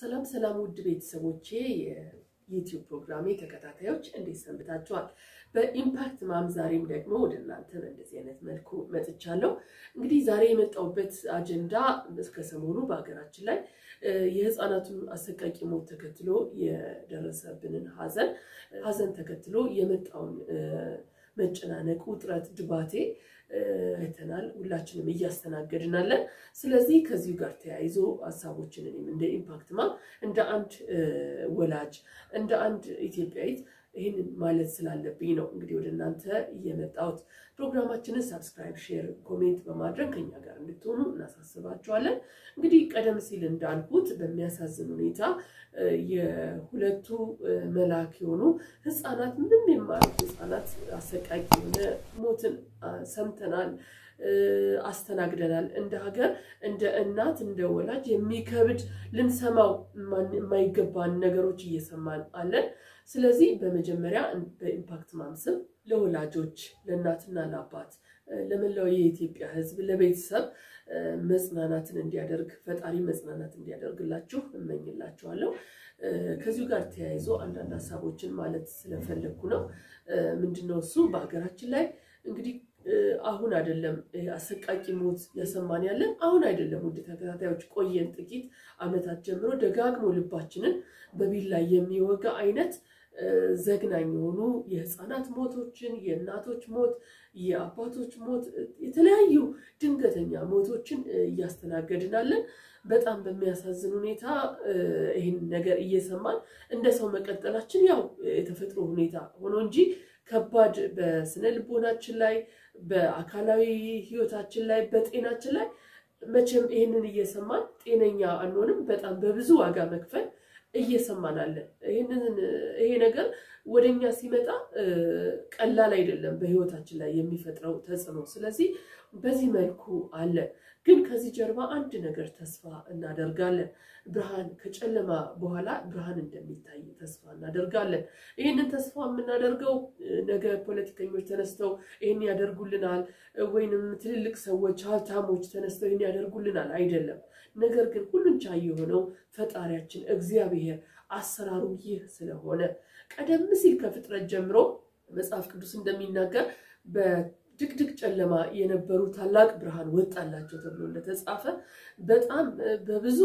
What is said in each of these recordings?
ሰላም ሰላም ውድ ቤተሰቦቼ የዩቲዩብ ፕሮግራሜ ተከታታዮች እንዴት ሰንብታችኋል? በ Impact Mom ዛሬም ደግሞ ወደ እናንተ በእንደዚህ አይነት መልኩ መጥቻለሁ። እንግዲህ ዛሬ የመጣሁበት አጀንዳ ከሰሞኑ በሀገራችን ላይ የህፃናቱን አሰቃቂ ሞት ተከትሎ የደረሰብንን ሀዘን ሀዘን ተከትሎ የመጣውን መጨናነቅ፣ ውጥረት፣ ድባቴ አይተናል። ሁላችንም እያስተናገድናለን። ስለዚህ ከዚሁ ጋር ተያይዞ ሀሳቦችን እኔም እንደ Impact Mom እንደ አንድ ወላጅ እንደ አንድ ኢትዮጵያዊት ይህንን ማለት ስላለብኝ ነው እንግዲህ ወደ እናንተ እየመጣሁት። ፕሮግራማችንን subscribe፣ share፣ comment በማድረግ ከኛ ጋር እንድትሆኑ እናሳስባችኋለን። እንግዲህ ቀደም ሲል እንዳልኩት በሚያሳዝን ሁኔታ የሁለቱ መልአክ የሆኑ ህፃናት ምንም የማያውቁ ህፃናት አሰቃቂ የሆነ ሞትን ሰምተናል፣ አስተናግደናል። እንደ ሀገር፣ እንደ እናት፣ እንደ ወላጅ የሚከብድ ልንሰማው የማይገባን ነገሮች እየሰማን አለን። ስለዚህ በመጀመሪያ በኢምፓክት ማም ስም ለወላጆች፣ ለእናትና ለአባት፣ ለመላው የኢትዮጵያ ህዝብ፣ ለቤተሰብ መጽናናትን እንዲያደርግ ፈጣሪ መጽናናት እንዲያደርግላችሁ እመኝላችኋለሁ። ከዚሁ ጋር ተያይዞ አንዳንድ ሀሳቦችን ማለት ስለፈለግኩ ነው። ምንድነው እሱ በሀገራችን ላይ እንግዲህ አሁን አይደለም አሰቃቂ ሞት ያሰማን ያለን አሁን አይደለም። ውድ ተከታታዮች ቆየን ጥቂት ዓመታት ጀምሮ ደጋግሞ ልባችንን በቢላ የሚወጋ አይነት ዘግናኝ የሆኑ የህፃናት ሞቶችን፣ የእናቶች ሞት፣ የአባቶች ሞት፣ የተለያዩ ድንገተኛ ሞቶችን እያስተናገድናለን። በጣም በሚያሳዝን ሁኔታ ይህን ነገር እየሰማን እንደ ሰው መቀጠላችን ያው የተፈጥሮ ሁኔታ ሆኖ እንጂ ከባድ በስነ ልቦናችን ላይ በአካላዊ ህይወታችን ላይ በጤናችን ላይ መቼም ይህንን እየሰማን ጤነኛ አንሆንም። በጣም በብዙ ዋጋ መክፈል እየሰማን አለን። ይህንን ይሄ ነገር ወደኛ ሲመጣ ቀላል አይደለም በህይወታችን ላይ የሚፈጥረው ተጽዕኖ። ስለዚህ በዚህ መልኩ አለ። ግን ከዚህ ጀርባ አንድ ነገር ተስፋ እናደርጋለን። ብርሃን ከጨለማ በኋላ ብርሃን እንደሚታይ ተስፋ እናደርጋለን። ይህንን ተስፋ የምናደርገው ነገ ፖለቲከኞች ተነስተው ይህን ያደርጉልናል ወይንም ትልልቅ ሰዎች ሀብታሞች ተነስተው ይህን ያደርጉልናል አይደለም። ነገር ግን ሁሉን ቻይ የሆነው ፈጣሪያችን እግዚአብሔር አሰራሩ ይህ ስለሆነ ቀደም ሲል ከፍጥረት ጀምሮ መጽሐፍ ቅዱስ እንደሚናገር በድቅድቅ ጨለማ የነበሩ ታላቅ ብርሃን ወጣላቸው ተብሎ እንደተጻፈ በጣም በብዙ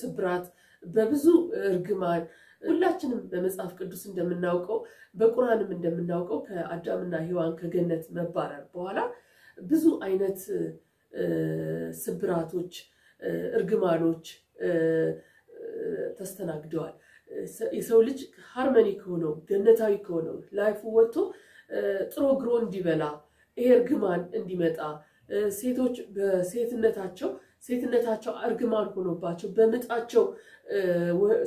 ስብራት በብዙ እርግማን ሁላችንም በመጽሐፍ ቅዱስ እንደምናውቀው በቁርአንም እንደምናውቀው ከአዳምና ሔዋን ከገነት መባረር በኋላ ብዙ አይነት ስብራቶች፣ እርግማኖች ተስተናግደዋል። የሰው ልጅ ሃርመኒ ከሆነው ገነታዊ ከሆነው ላይፉ ወጥቶ ጥሮ ግሮ እንዲበላ ይሄ እርግማን እንዲመጣ ሴቶች በሴትነታቸው ሴትነታቸው እርግማን ሆኖባቸው በምጣቸው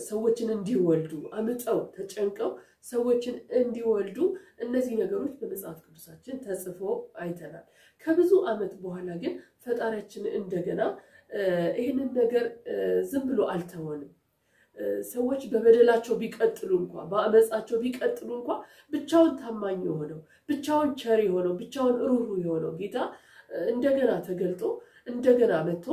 ሰዎችን እንዲወልዱ አምጠው ተጨንቀው ሰዎችን እንዲወልዱ እነዚህ ነገሮች በመጽሐፍ ቅዱሳችን ተጽፎ አይተናል። ከብዙ ዓመት በኋላ ግን ፈጣሪያችን እንደገና ይህንን ነገር ዝም ብሎ አልተወንም። ሰዎች በበደላቸው ቢቀጥሉ እንኳ በአመፃቸው ቢቀጥሉ እንኳ ብቻውን ታማኝ የሆነው ብቻውን ቸር የሆነው ብቻውን ሩሩ የሆነው ጌታ እንደገና ተገልጦ እንደገና መጥቶ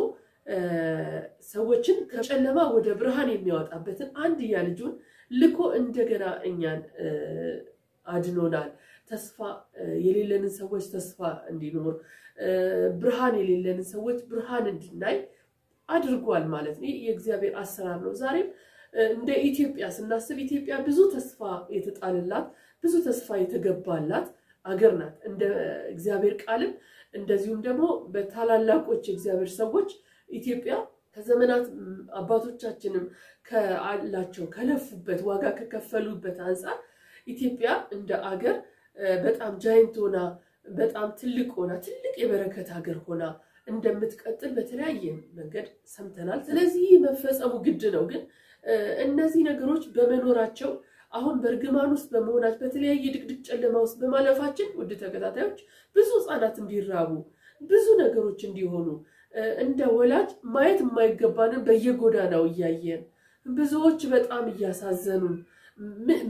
ሰዎችን ከጨለማ ወደ ብርሃን የሚያወጣበትን አንድያ ልጁን ልኮ እንደገና እኛን አድኖናል። ተስፋ የሌለንን ሰዎች ተስፋ እንዲኖር ብርሃን የሌለንን ሰዎች ብርሃን እንድናይ አድርጓል ማለት ነው። ይህ የእግዚአብሔር አሰራር ነው። ዛሬም እንደ ኢትዮጵያ ስናስብ ኢትዮጵያ ብዙ ተስፋ የተጣለላት ብዙ ተስፋ የተገባላት አገር ናት። እንደ እግዚአብሔር ቃልም እንደዚሁም ደግሞ በታላላቆች የእግዚአብሔር ሰዎች ኢትዮጵያ ከዘመናት አባቶቻችንም ከአላቸው ከለፉበት ዋጋ ከከፈሉበት አንጻር ኢትዮጵያ እንደ አገር በጣም ጃይንት ሆና በጣም ትልቅ ሆና ትልቅ የበረከት ሀገር ሆና እንደምትቀጥል በተለያየ መንገድ ሰምተናል። ስለዚህ መፈጸሙ ግድ ነው። ግን እነዚህ ነገሮች በመኖራቸው አሁን በእርግማን ውስጥ በመሆናቸው በተለያየ ድቅድቅ ጨለማ ውስጥ በማለፋችን ውድ ተከታታዮች ብዙ ሕፃናት እንዲራቡ ብዙ ነገሮች እንዲሆኑ እንደ ወላጅ ማየት የማይገባንን በየጎዳናው እያየን ብዙዎች በጣም እያሳዘኑን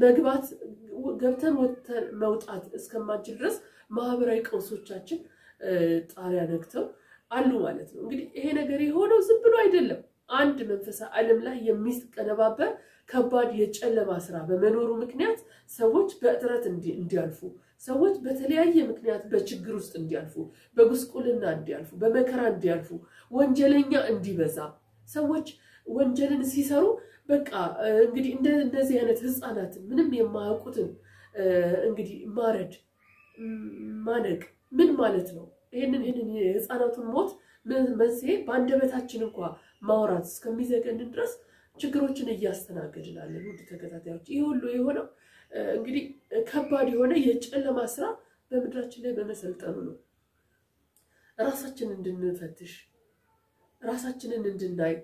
መግባት ገብተን ወጥተን መውጣት እስከማንችል ድረስ ማህበራዊ ቀውሶቻችን ጣሪያ ነግተው አሉ ማለት ነው። እንግዲህ ይሄ ነገር የሆነው ዝም ብሎ አይደለም። አንድ መንፈሳዊ ዓለም ላይ የሚቀነባበር ከባድ የጨለማ ስራ በመኖሩ ምክንያት ሰዎች በእጥረት እንዲያልፉ፣ ሰዎች በተለያየ ምክንያት በችግር ውስጥ እንዲያልፉ፣ በጉስቁልና እንዲያልፉ፣ በመከራ እንዲያልፉ፣ ወንጀለኛ እንዲበዛ ሰዎች ወንጀልን ሲሰሩ በቃ እንግዲህ እንደዚህ አይነት ህፃናትን ምንም የማያውቁትን እንግዲህ ማረድ ማነቅ ምን ማለት ነው? ይህንን ይህንን የህፃናቱን ሞት መንስኤ በአንደበታችን እንኳ ማውራት እስከሚዘገንን ድረስ ችግሮችን እያስተናገድናለን። ውድ ተከታታዮች ይህ ሁሉ የሆነው እንግዲህ ከባድ የሆነ የጨለማ ስራ በምድራችን ላይ በመሰልጠኑ ነው። ራሳችንን እንድንፈትሽ፣ ራሳችንን እንድናይ፣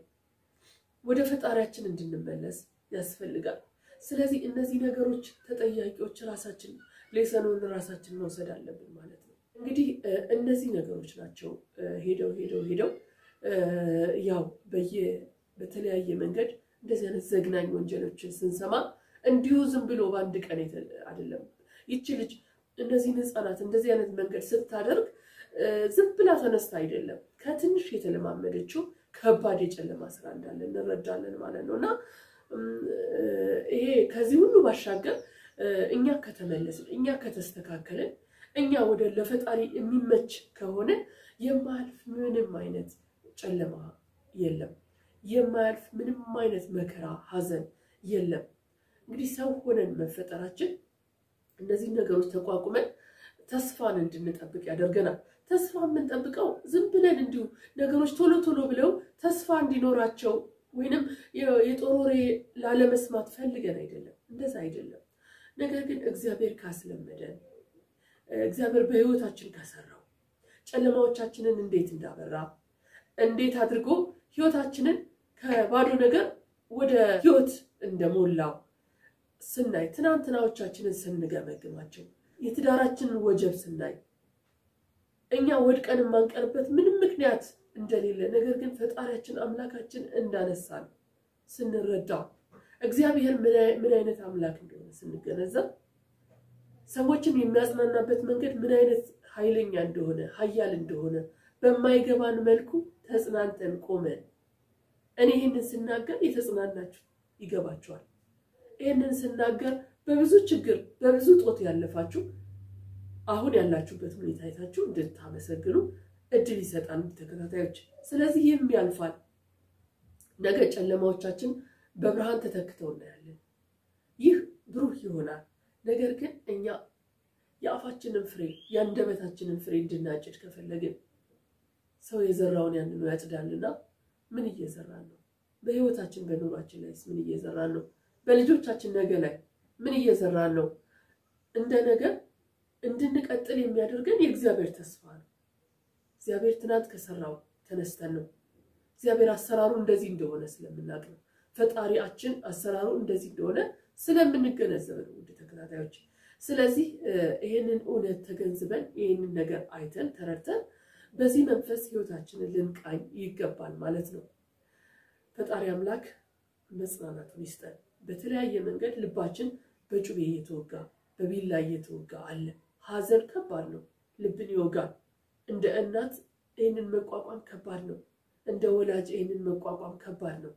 ወደ ፈጣሪያችን እንድንመለስ ያስፈልጋል። ስለዚህ እነዚህ ነገሮች ተጠያቂዎች ራሳችን ሌሰኑን ራሳችን መውሰድ አለብን ማለት ነው። እንግዲህ እነዚህ ነገሮች ናቸው ሄደው ሄደው ሄደው ያው በየ በተለያየ መንገድ እንደዚህ አይነት ዘግናኝ ወንጀሎችን ስንሰማ እንዲሁ ዝም ብሎ በአንድ ቀን አይደለም። ይቺ ልጅ እነዚህን ህፃናት እንደዚህ አይነት መንገድ ስታደርግ ዝም ብላ ተነስታ አይደለም። ከትንሽ የተለማመደችው ከባድ የጨለማ ስራ እንዳለ እንረዳለን ማለት ነው እና ይሄ ከዚህ ሁሉ ባሻገር እኛ ከተመለስን፣ እኛ ከተስተካከልን፣ እኛ ወደ ለፈጣሪ የሚመች ከሆነ የማያልፍ ምንም አይነት ጨለማ የለም። የማያልፍ ምንም አይነት መከራ፣ ሐዘን የለም። እንግዲህ ሰው ሆነን መፈጠራችን እነዚህ ነገሮች ተቋቁመን ተስፋን እንድንጠብቅ ያደርገናል። ተስፋ የምንጠብቀው ዝም ብለን እንዲሁ ነገሮች ቶሎ ቶሎ ብለው ተስፋ እንዲኖራቸው ወይንም የጦር ወሬ ላለመስማት ፈልገን አይደለም። እንደዛ አይደለም። ነገር ግን እግዚአብሔር ካስለመደን እግዚአብሔር በሕይወታችን ከሰራው ጨለማዎቻችንን እንዴት እንዳበራ እንዴት አድርጎ ሕይወታችንን ከባዶ ነገር ወደ ሕይወት እንደሞላው ስናይ ትናንትናዎቻችንን ስንገመግማቸው የትዳራችንን ወጀብ ስናይ እኛ ወድቀን የማንቀርበት ምንም ምክንያት እንደሌለ ነገር ግን ፈጣሪያችን አምላካችን እንዳነሳን ስንረዳው እግዚአብሔር ምን አይነት አምላክ እንደሆነ ስንገነዘብ ሰዎችን የሚያጽናናበት መንገድ ምን አይነት ኃይለኛ እንደሆነ ኃያል እንደሆነ በማይገባን መልኩ ተጽናንተን ቆመን እኔ ይህንን ስናገር የተጽናናችሁ ይገባችኋል። ይህንን ስናገር በብዙ ችግር በብዙ ጦት ያለፋችሁ አሁን ያላችሁበት ሁኔታ አይታችሁ እንድታመሰግኑ እድል ይሰጣል ተከታታዮች። ስለዚህ ይህም ያልፋል። ነገ ጨለማዎቻችን በብርሃን ተተክተው እናያለን። ይህ ብሩህ ይሆናል። ነገር ግን እኛ የአፋችንን ፍሬ የአንደበታችንን ፍሬ እንድናጭድ ከፈለግን ሰው የዘራውን ያንኑ ያጭዳልና ምን እየዘራን ነው? በህይወታችን በኑሯችን ላይስ ምን እየዘራን ነው? በልጆቻችን ነገ ላይ ምን እየዘራን ነው? እንደ ነገ እንድንቀጥል የሚያደርገን የእግዚአብሔር ተስፋ ነው። እግዚአብሔር ትናንት ከሰራው ተነስተን ነው። እግዚአብሔር አሰራሩ እንደዚህ እንደሆነ ስለምናውቅ ነው። ፈጣሪያችን አሰራሩ እንደዚህ እንደሆነ ስለምንገነዘብ ነው። ውድ ተከታታዮች፣ ስለዚህ ይህንን እውነት ተገንዝበን ይህንን ነገር አይተን ተረድተን በዚህ መንፈስ ህይወታችንን ልንቃኝ ይገባል ማለት ነው። ፈጣሪ አምላክ መጽናናቱን ይስጠን። በተለያየ መንገድ ልባችን በጩቤ እየተወጋ በቢላ እየተወጋ አለ። ሐዘን ከባድ ነው፣ ልብን ይወጋል። እንደ እናት ይህንን መቋቋም ከባድ ነው። እንደ ወላጅ ይህንን መቋቋም ከባድ ነው።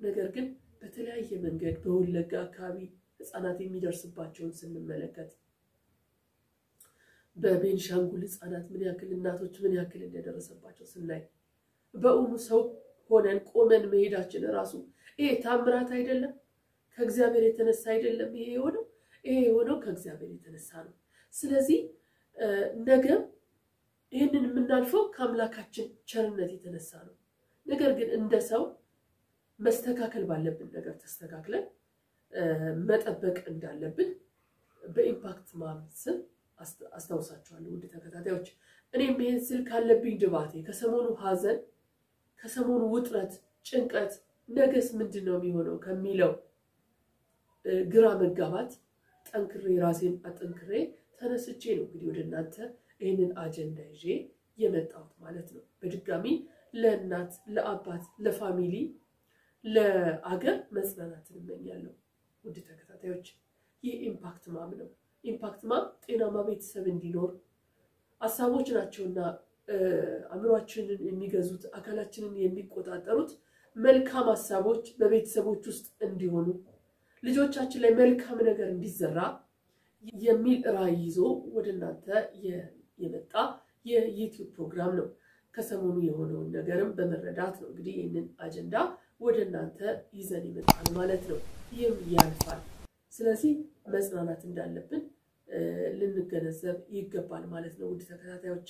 ነገር ግን በተለያየ መንገድ በወለጋ አካባቢ ህፃናት የሚደርስባቸውን ስንመለከት በቤንሻንጉል ህፃናት ምን ያክል እናቶች ምን ያክል እንደደረሰባቸው ስናይ በእውኑ ሰው ሆነን ቆመን መሄዳችን ራሱ ይሄ ታምራት አይደለም? ከእግዚአብሔር የተነሳ አይደለም? ይሄ የሆነው ይሄ የሆነው ከእግዚአብሔር የተነሳ ነው። ስለዚህ ነገ ይህንን የምናልፈው ከአምላካችን ቸርነት የተነሳ ነው። ነገር ግን እንደ ሰው መስተካከል ባለብን ነገር ተስተካክለን መጠበቅ እንዳለብን በኢምፓክት ማም ስም አስታውሳችኋለሁ። ውድ ተከታታዮች፣ እኔም ይህን ስል ካለብኝ ድባቴ፣ ከሰሞኑ ሐዘን፣ ከሰሞኑ ውጥረት፣ ጭንቀት ነገስ ምንድን ነው የሚሆነው ከሚለው ግራ መጋባት ጠንክሬ ራሴን አጠንክሬ ተነስቼ ነው እንግዲህ ወደ እናንተ ይህንን አጀንዳ ይዤ የመጣሁት ማለት ነው። በድጋሚ ለእናት ለአባት፣ ለፋሚሊ፣ ለአገር መጽናናትን እመኛለሁ። ውድ ተከታታዮች ይህ Impact Mom ነው። Impact Mom ጤናማ ቤተሰብ እንዲኖር ሀሳቦች ናቸውና አእምሯችንን የሚገዙት አካላችንን የሚቆጣጠሩት መልካም ሀሳቦች በቤተሰቦች ውስጥ እንዲሆኑ ልጆቻችን ላይ መልካም ነገር እንዲዘራ የሚል ራዕይ ይዞ ወደ እናንተ የመጣ የዩቲዩብ ፕሮግራም ነው። ከሰሞኑ የሆነውን ነገርም በመረዳት ነው እንግዲህ ይህንን አጀንዳ ወደ እናንተ ይዘን ይመጣል ማለት ነው። ይህም ያልፋል። ስለዚህ መጽናናት እንዳለብን ልንገነዘብ ይገባል ማለት ነው። ውድ ተከታታዮች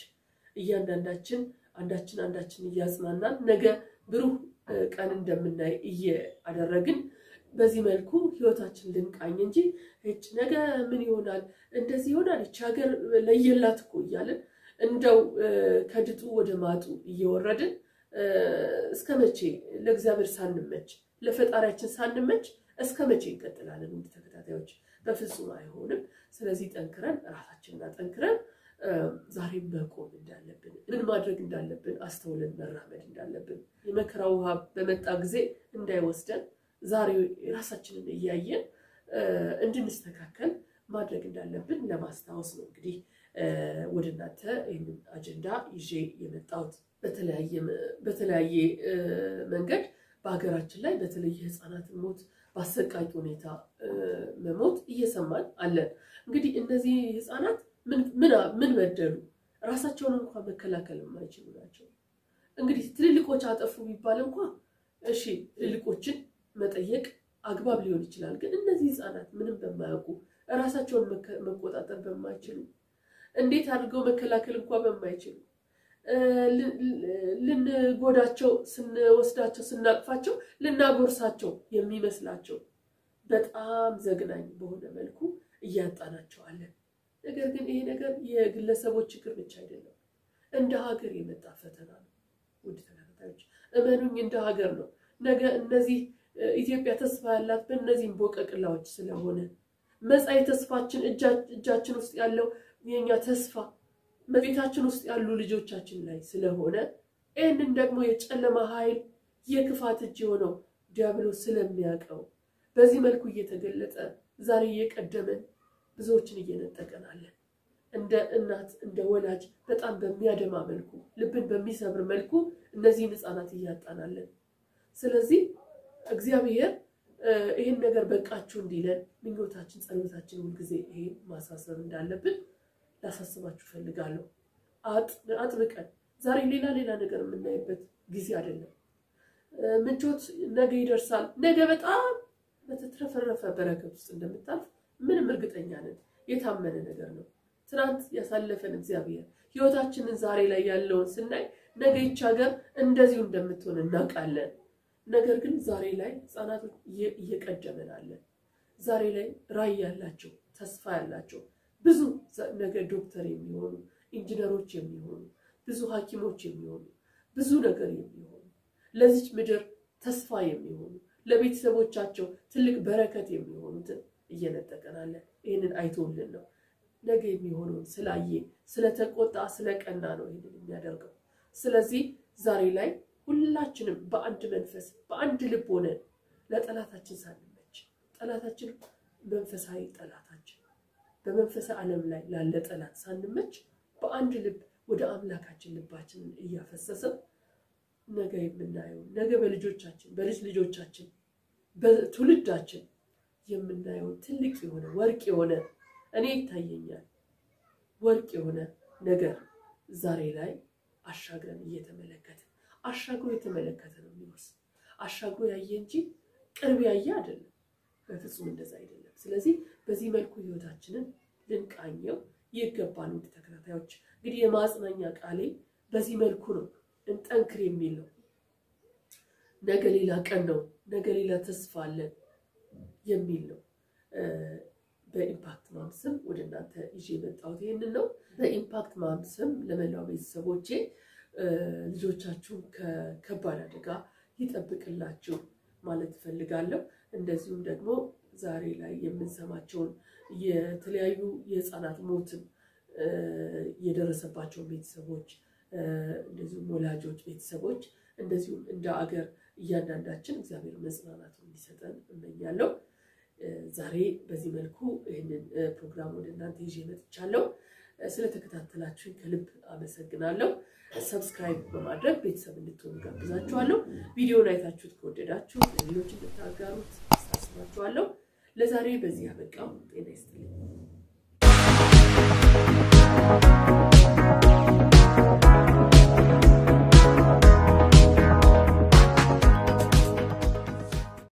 እያንዳንዳችን አንዳችን አንዳችን እያጽናናን ነገ ብሩህ ቀን እንደምናይ እያደረግን በዚህ መልኩ ህይወታችን ልንቃኝ እንጂ እጭ ነገ ምን ይሆናል እንደዚህ ይሆናል ይቺ ሀገር ለየላት እኮ እያለን እንደው ከድጡ ወደ ማጡ እየወረድን እስከ መቼ ለእግዚአብሔር ሳንመች ለፈጣሪያችን ሳንመች እስከ መቼ እንቀጥላለን? ተከታታዮች በፍጹም አይሆንም። ስለዚህ ጠንክረን ራሳችንና ጠንክረን ዛሬም መቆም እንዳለብን ምን ማድረግ እንዳለብን አስተውለን መራመድ እንዳለብን የመከራ ውሃ በመጣ ጊዜ እንዳይወስደን ዛሬ ራሳችንን እያየን እንድንስተካከል ማድረግ እንዳለብን ለማስታወስ ነው እንግዲህ ወደ እናንተ ይህንን አጀንዳ ይዤ የመጣሁት። በተለያየ መንገድ በሀገራችን ላይ በተለይ የህፃናትን ሞት በአሰቃቂ ሁኔታ መሞት እየሰማን አለን። እንግዲህ እነዚህ ህፃናት ምን በደሉ? ራሳቸውን እንኳን መከላከል የማይችሉ ናቸው። እንግዲህ ትልልቆች አጠፉ ቢባል እንኳ እሺ ትልልቆችን መጠየቅ አግባብ ሊሆን ይችላል። ግን እነዚህ ህፃናት ምንም በማያውቁ ራሳቸውን መቆጣጠር በማይችሉ እንዴት አድርገው መከላከል እንኳ በማይችሉ ልንጎዳቸው ስንወስዳቸው ስናቅፋቸው ልናጎርሳቸው የሚመስላቸው በጣም ዘግናኝ በሆነ መልኩ እያጣናቸዋለን። ነገር ግን ይሄ ነገር የግለሰቦች ችግር ብቻ አይደለም፣ እንደ ሀገር የመጣ ፈተና ነው። ውድ ተከታታዮች እመኑኝ፣ እንደ ሀገር ነው። ነገ እነዚህ ኢትዮጵያ ተስፋ ያላት በእነዚህም ቦቀቅላዎች ስለሆነ መጻኢ ተስፋችን እጃችን ውስጥ ያለው የኛ ተስፋ በቤታችን ውስጥ ያሉ ልጆቻችን ላይ ስለሆነ ይህንን ደግሞ የጨለማ ኃይል የክፋት እጅ የሆነው ዲያብሎስ ስለሚያውቀው በዚህ መልኩ እየተገለጠ ዛሬ እየቀደመን ብዙዎችን እየነጠቀናለን። እንደ እናት እንደ ወላጅ በጣም በሚያደማ መልኩ ልብን በሚሰብር መልኩ እነዚህን ህፃናት እያጣናለን። ስለዚህ እግዚአብሔር ይህን ነገር በቃችሁ እንዲለን ምኞታችን፣ ጸሎታችን ሁልጊዜ ይሄን ማሳሰብ እንዳለብን ላሳስባችሁ ፈልጋለሁ። አጥብቀን ዛሬ ሌላ ሌላ ነገር የምናይበት ጊዜ አይደለም። ምቾት ነገ ይደርሳል። ነገ በጣም በተትረፈረፈ በረከት ውስጥ እንደምታልፍ ምንም እርግጠኛ ነን። የታመነ ነገር ነው። ትናንት ያሳለፈን እግዚአብሔር ህይወታችንን ዛሬ ላይ ያለውን ስናይ ነገ ይች ሀገር እንደዚሁ እንደምትሆን እናውቃለን። ነገር ግን ዛሬ ላይ ህፃናቶች እየቀደመን አለን። ዛሬ ላይ ራዕይ ያላቸው ተስፋ ያላቸው ብዙ ነገ ዶክተር የሚሆኑ ኢንጂነሮች የሚሆኑ ብዙ ሐኪሞች የሚሆኑ ብዙ ነገር የሚሆኑ ለዚች ምድር ተስፋ የሚሆኑ ለቤተሰቦቻቸው ትልቅ በረከት የሚሆኑትን እየነጠቀናለን። ይህንን አይቶልን ነው ነገ የሚሆነውን ስላየ ስለተቆጣ ስለቀና ነው ይህንን የሚያደርገው። ስለዚህ ዛሬ ላይ ሁላችንም በአንድ መንፈስ በአንድ ልብ ሆነን ለጠላታችን ሳንመች ጠላታችን መንፈሳዊ ጠላታችን በመንፈሳዊ ዓለም ላይ ላለ ጠላት ሳንመች በአንድ ልብ ወደ አምላካችን ልባችንን እያፈሰስን ነገ የምናየው ነገ በልጆቻችን በልጅ ልጆቻችን በትውልዳችን የምናየው ትልቅ የሆነ ወርቅ የሆነ እኔ ይታየኛል ወርቅ የሆነ ነገር ዛሬ ላይ አሻግረን እየተመለከትን አሻግሮ የተመለከተ ነው የሚወርስ አሻግሮ ያየ እንጂ ቅርብ ያየ አይደለም። በፍጹም እንደዛ አይደለም። ስለዚህ በዚህ መልኩ ህይወታችንን ልንቃኘው ይገባል። ውድ ተከታታዮች እንግዲህ የማጽናኛ ቃሌ በዚህ መልኩ ነው፣ እንጠንክር የሚል ነው። ነገ ሌላ ቀን ነው፣ ነገ ሌላ ተስፋ አለን የሚል ነው። በ Impact Mom ስም ወደ እናንተ ይዤ የመጣሁት ይህንን ነው። በ Impact Mom ስም ለመላው ቤተሰቦቼ ልጆቻችሁን ከከባድ አደጋ ይጠብቅላችሁ ማለት እፈልጋለሁ። እንደዚሁም ደግሞ ዛሬ ላይ የምንሰማቸውን የተለያዩ የህፃናት ሞትን የደረሰባቸውን ቤተሰቦች እንደዚሁም ወላጆች ቤተሰቦች እንደዚሁም እንደ አገር እያንዳንዳችን እግዚአብሔር መጽናናቱን እንዲሰጠን እመኛለሁ። ዛሬ በዚህ መልኩ ይህንን ፕሮግራም ወደ እናንተ ይዤ መጥቻለሁ። ስለተከታተላችሁኝ ከልብ አመሰግናለሁ። subscribe በማድረግ ቤተሰብ እንድትሆኑ ጋብዛችኋለሁ። ቪዲዮን አይታችሁት ከወደዳችሁ ለሌሎች እንድታጋሩት አሳስባችኋለሁ። ለዛሬ በዚህ አበቃው። ጤና ይስጥልኝ።